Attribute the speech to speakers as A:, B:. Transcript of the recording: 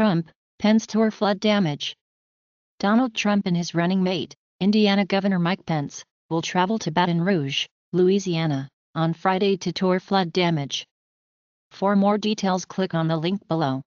A: Trump, Pence tour flood damage. Donald Trump and his running mate, Indiana Governor Mike Pence, will travel to Baton Rouge, Louisiana, on Friday to tour flood damage. For more details click on the link below.